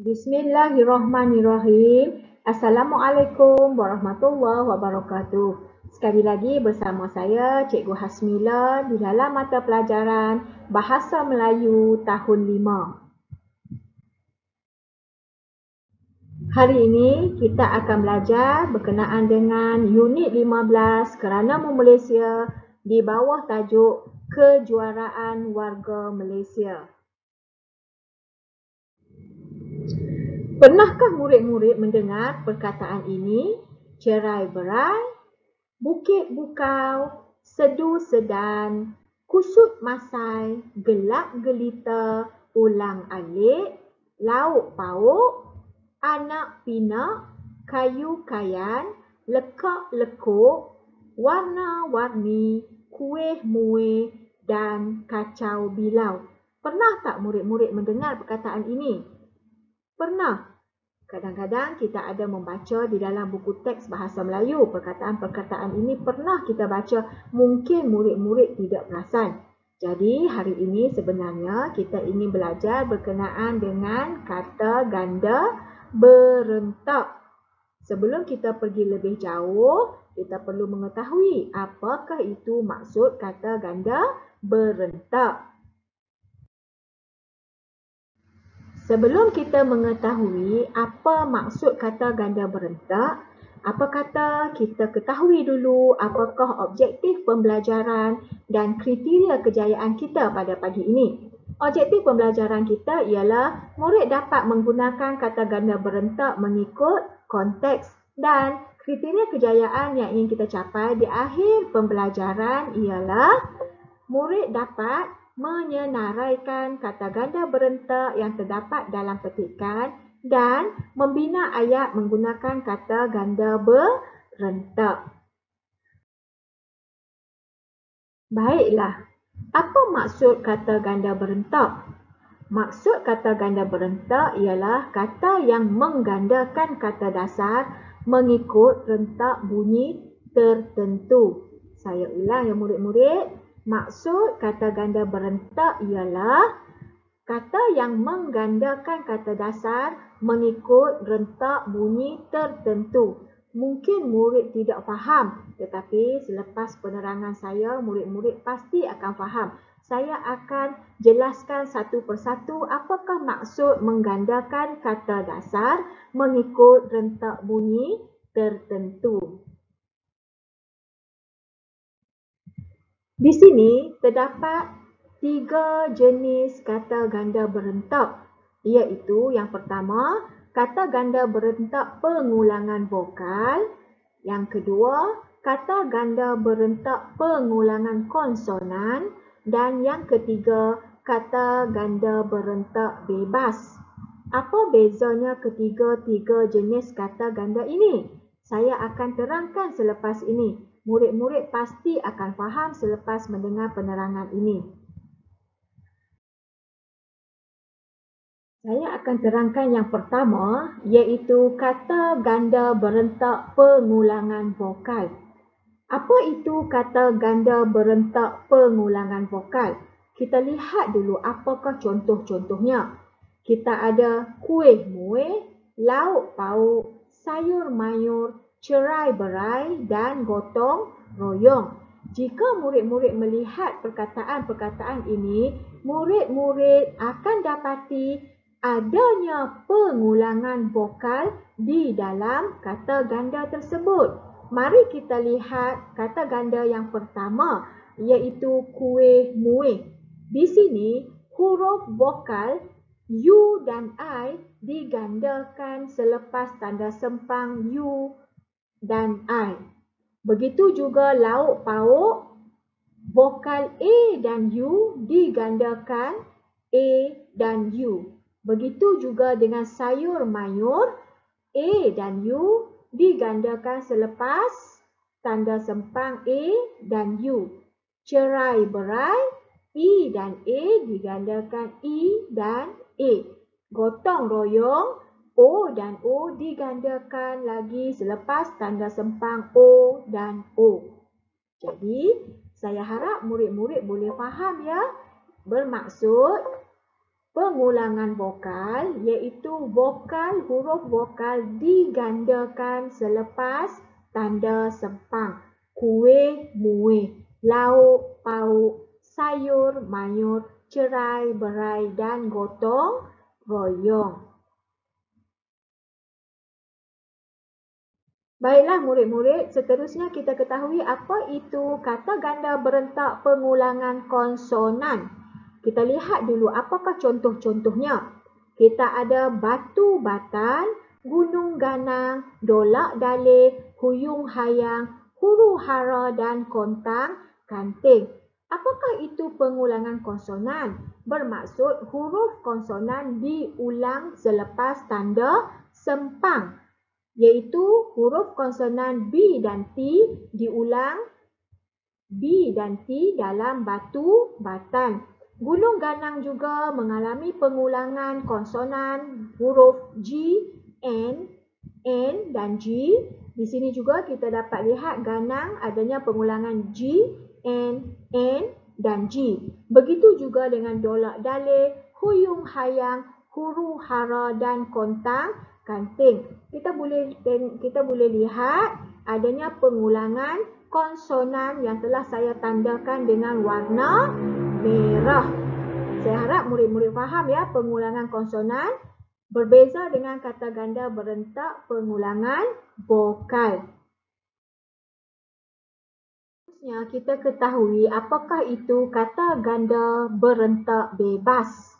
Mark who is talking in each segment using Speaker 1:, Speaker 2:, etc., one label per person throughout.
Speaker 1: Bismillahirrahmanirrahim. Assalamualaikum warahmatullahi wabarakatuh. Sekali lagi bersama saya Cikgu Hasmila di dalam mata pelajaran Bahasa Melayu tahun 5. Hari ini kita akan belajar berkenaan dengan unit 15 kerana Malaysia di bawah tajuk Kejuaraan Warga Malaysia. Pernahkah murid-murid mendengar perkataan ini? Cerai berai, bukit bukau, sedu sedan, kusut masai, gelap gelita, ulang alik, lauk pauk, anak pinak, kayu kayan, lekak lekuk, warna warni, kuih muih dan kacau bilau. Pernah tak murid-murid mendengar perkataan ini? Pernah. Kadang-kadang kita ada membaca di dalam buku teks bahasa Melayu. Perkataan-perkataan ini pernah kita baca. Mungkin murid-murid tidak perasan. Jadi hari ini sebenarnya kita ingin belajar berkenaan dengan kata ganda berentak. Sebelum kita pergi lebih jauh, kita perlu mengetahui apakah itu maksud kata ganda berentak. Sebelum kita mengetahui apa maksud kata ganda berentak, apa kata kita ketahui dulu apakah objektif pembelajaran dan kriteria kejayaan kita pada pagi ini. Objektif pembelajaran kita ialah murid dapat menggunakan kata ganda berentak mengikut konteks dan kriteria kejayaan yang ingin kita capai di akhir pembelajaran ialah murid dapat menyenaraikan kata ganda berentak yang terdapat dalam petikan dan membina ayat menggunakan kata ganda berentak. Baiklah, apa maksud kata ganda berentak? Maksud kata ganda berentak ialah kata yang menggandakan kata dasar mengikut rentak bunyi tertentu. Saya ulang ya murid-murid. Maksud kata ganda berentak ialah kata yang menggandakan kata dasar mengikut rentak bunyi tertentu. Mungkin murid tidak faham tetapi selepas penerangan saya, murid-murid pasti akan faham. Saya akan jelaskan satu persatu apakah maksud menggandakan kata dasar mengikut rentak bunyi tertentu. Di sini terdapat tiga jenis kata ganda berentak iaitu yang pertama kata ganda berentak pengulangan vokal. Yang kedua kata ganda berentak pengulangan konsonan. Dan yang ketiga kata ganda berentak bebas. Apa bezanya ketiga-tiga jenis kata ganda ini? Saya akan terangkan selepas ini murid-murid pasti akan faham selepas mendengar penerangan ini. Saya akan terangkan yang pertama iaitu kata ganda berentak pengulangan vokal. Apa itu kata ganda berentak pengulangan vokal? Kita lihat dulu apakah contoh-contohnya. Kita ada kuih muih, lauk pauk, sayur mayur, cerai berai dan gotong royong. Jika murid-murid melihat perkataan-perkataan ini, murid-murid akan dapati adanya pengulangan vokal di dalam kata ganda tersebut. Mari kita lihat kata ganda yang pertama iaitu kuih muih. Di sini huruf vokal U dan I digandakan selepas tanda sempang U dan I. Begitu juga lauk pauk, vokal A dan U digandakan A dan U. Begitu juga dengan sayur mayur, A dan U digandakan selepas tanda sempang A dan U. Cerai berai, E dan A digandakan E dan A. Gotong royong, O dan O digandakan lagi selepas tanda sempang O dan O. Jadi, saya harap murid-murid boleh faham ya. Bermaksud, pengulangan vokal iaitu vokal huruf vokal digandakan selepas tanda sempang. Kuih, muih, lauk, pauk, sayur, mayur, cerai, berai dan gotong royong. Baiklah murid-murid, seterusnya kita ketahui apa itu kata ganda berentak pengulangan konsonan. Kita lihat dulu apakah contoh-contohnya. Kita ada batu batan, gunung ganang, dolak dalih, huyung hayang, huru hara dan kontang kanting. Apakah itu pengulangan konsonan? Bermaksud huruf konsonan diulang selepas tanda sempang iaitu huruf konsonan B dan T diulang B dan T dalam batu batan. Gunung Ganang juga mengalami pengulangan konsonan huruf G, N, N dan G. Di sini juga kita dapat lihat Ganang adanya pengulangan G, N, N dan G. Begitu juga dengan Dolak Daleh, Huyung Hayang, Huru Hara dan Kontang Kanting. Kita boleh kita boleh lihat adanya pengulangan konsonan yang telah saya tandakan dengan warna merah. Saya harap murid-murid faham ya pengulangan konsonan berbeza dengan kata ganda berentak pengulangan vokal. Seterusnya kita ketahui apakah itu kata ganda berentak bebas.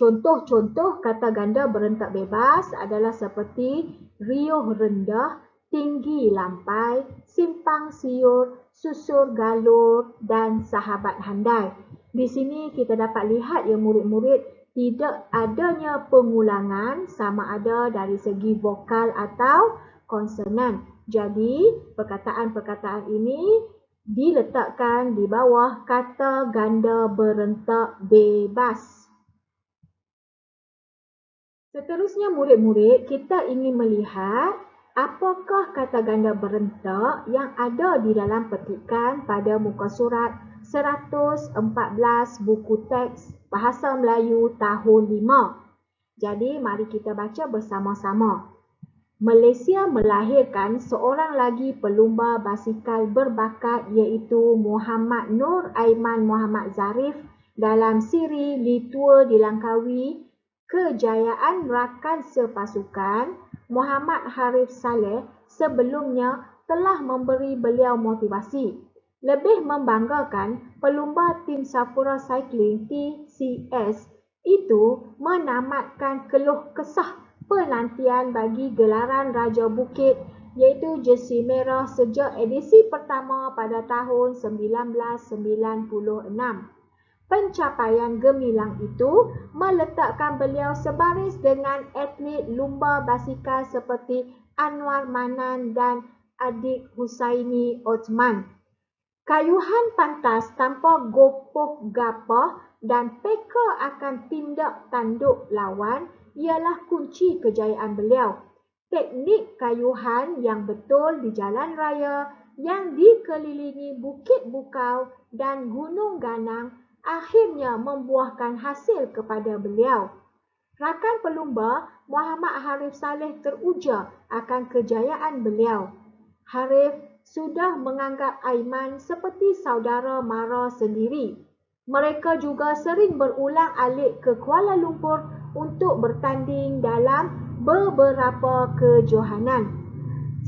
Speaker 1: Contoh-contoh kata ganda berentak bebas adalah seperti riuh rendah, tinggi lampai, simpang siur, susur galur dan sahabat handai. Di sini kita dapat lihat ya murid-murid tidak adanya pengulangan sama ada dari segi vokal atau konsonan. Jadi perkataan-perkataan ini diletakkan di bawah kata ganda berentak bebas. Seterusnya murid-murid, kita ingin melihat apakah kata ganda berentak yang ada di dalam petikan pada muka surat 114 buku teks Bahasa Melayu tahun 5. Jadi, mari kita baca bersama-sama. Malaysia melahirkan seorang lagi pelumba basikal berbakat iaitu Muhammad Nur Aiman Muhammad Zarif dalam siri Litua di Langkawi kejayaan rakan sepasukan Muhammad Harif Saleh sebelumnya telah memberi beliau motivasi. Lebih membanggakan, pelumba tim Safura Cycling TCS itu menamatkan keluh kesah penantian bagi gelaran Raja Bukit iaitu jersey merah sejak edisi pertama pada tahun 1996 pencapaian gemilang itu meletakkan beliau sebaris dengan atlet lumba basikal seperti Anwar Manan dan adik Husaini Osman. Kayuhan pantas tanpa gopoh gapah dan peka akan tindak tanduk lawan ialah kunci kejayaan beliau. Teknik kayuhan yang betul di jalan raya yang dikelilingi bukit bukau dan gunung ganang akhirnya membuahkan hasil kepada beliau. Rakan pelumba Muhammad Harif Saleh teruja akan kejayaan beliau. Harif sudah menganggap Aiman seperti saudara mara sendiri. Mereka juga sering berulang alik ke Kuala Lumpur untuk bertanding dalam beberapa kejohanan.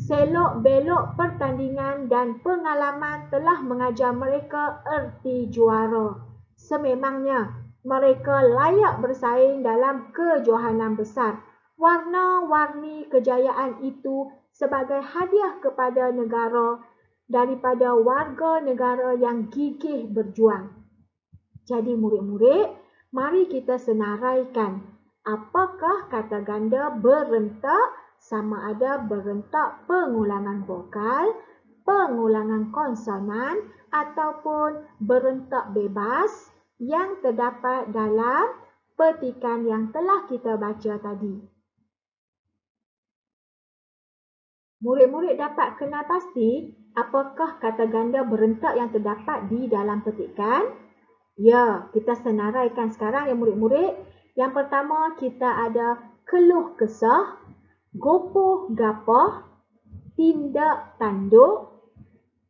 Speaker 1: Selok belok pertandingan dan pengalaman telah mengajar mereka erti juara sememangnya mereka layak bersaing dalam kejohanan besar. Warna-warni kejayaan itu sebagai hadiah kepada negara daripada warga negara yang gigih berjuang. Jadi murid-murid, mari kita senaraikan apakah kata ganda berentak sama ada berentak pengulangan vokal, pengulangan konsonan ataupun berentak bebas yang terdapat dalam petikan yang telah kita baca tadi. Murid-murid dapat kenal pasti apakah kata ganda berentak yang terdapat di dalam petikan? Ya, kita senaraikan sekarang ya murid-murid. Yang pertama kita ada keluh kesah, gopoh gapah, tindak tanduk,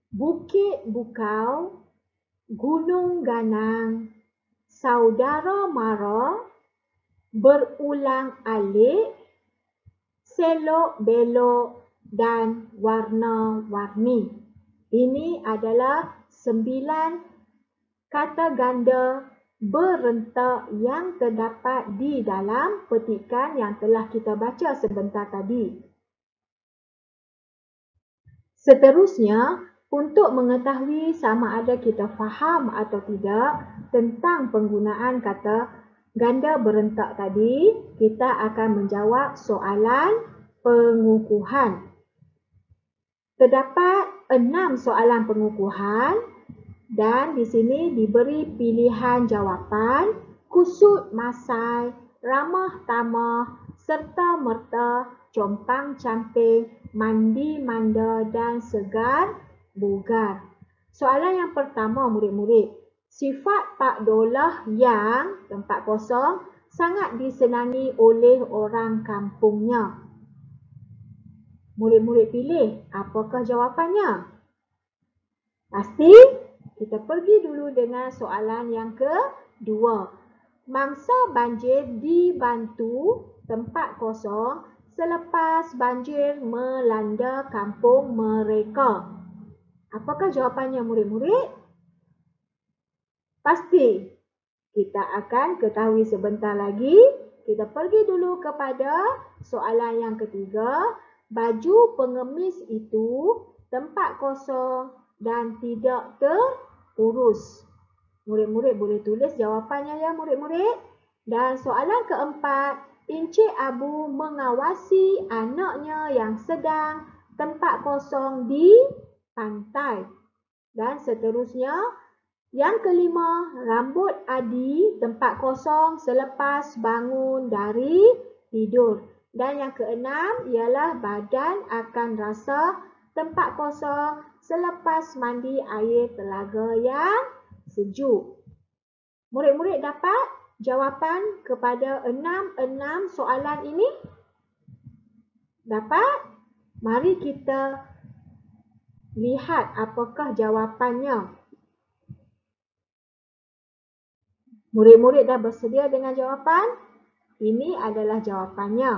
Speaker 1: bukit bukau, gunung ganang, saudara mara, berulang alik, selok belok dan warna-warni. Ini adalah sembilan kata ganda berentak yang terdapat di dalam petikan yang telah kita baca sebentar tadi. Seterusnya, untuk mengetahui sama ada kita faham atau tidak tentang penggunaan kata ganda berentak tadi, kita akan menjawab soalan pengukuhan. Terdapat enam soalan pengukuhan dan di sini diberi pilihan jawapan kusut masai, ramah tamah, serta merta, compang camping, mandi manda dan segar bugar. Soalan yang pertama murid-murid, sifat Pak Dolah yang tempat kosong sangat disenangi oleh orang kampungnya. Murid-murid pilih, apakah jawapannya? Pasti kita pergi dulu dengan soalan yang kedua. Mangsa banjir dibantu tempat kosong selepas banjir melanda kampung mereka. Apakah jawapannya murid-murid? Pasti. Kita akan ketahui sebentar lagi. Kita pergi dulu kepada soalan yang ketiga baju pengemis itu tempat kosong dan tidak terurus. Murid-murid boleh tulis jawapannya ya murid-murid. Dan soalan keempat, Encik Abu mengawasi anaknya yang sedang tempat kosong di pantai. Dan seterusnya, yang kelima, rambut Adi tempat kosong selepas bangun dari tidur. Dan yang keenam ialah badan akan rasa tempat kosong selepas mandi air telaga yang sejuk. Murid-murid dapat jawapan kepada enam-enam soalan ini? Dapat? Mari kita lihat apakah jawapannya. Murid-murid dah bersedia dengan jawapan? Ini adalah jawapannya.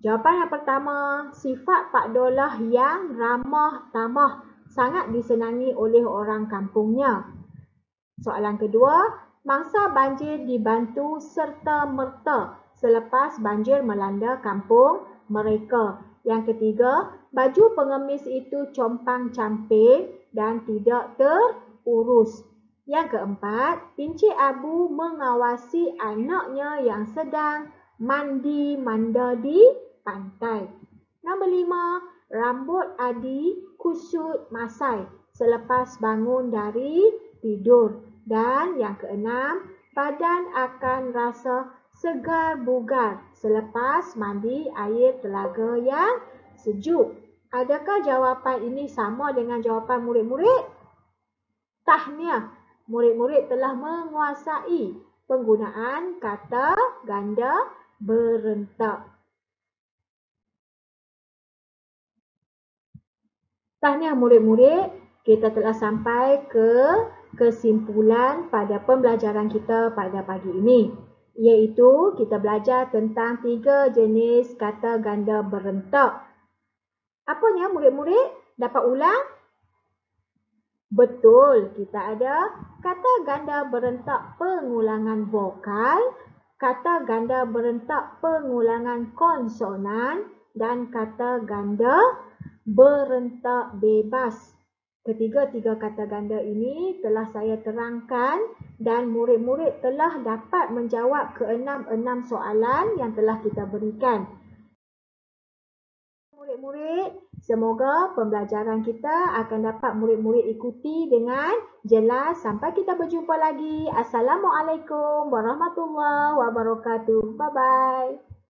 Speaker 1: Jawapan yang pertama, sifat Pak Dolah yang ramah tamah sangat disenangi oleh orang kampungnya. Soalan kedua, mangsa banjir dibantu serta merta selepas banjir melanda kampung mereka. Yang ketiga, baju pengemis itu compang camping dan tidak terurus. Yang keempat, Pincik Abu mengawasi anaknya yang sedang mandi manda di pantai. Nombor lima, rambut Adi kusut masai selepas bangun dari tidur. Dan yang keenam, badan akan rasa segar bugar selepas mandi air telaga yang sejuk. Adakah jawapan ini sama dengan jawapan murid-murid? Tahniah, murid-murid telah menguasai penggunaan kata ganda berentak. Tahniah murid-murid, kita telah sampai ke kesimpulan pada pembelajaran kita pada pagi ini. Iaitu kita belajar tentang tiga jenis kata ganda berentak. Apanya murid-murid? Dapat ulang? Betul, kita ada kata ganda berentak pengulangan vokal, kata ganda berentak pengulangan konsonan dan kata ganda berentak bebas. Ketiga-tiga kata ganda ini telah saya terangkan dan murid-murid telah dapat menjawab keenam-enam soalan yang telah kita berikan. Murid-murid, semoga pembelajaran kita akan dapat murid-murid ikuti dengan jelas. Sampai kita berjumpa lagi. Assalamualaikum warahmatullahi wabarakatuh. Bye-bye.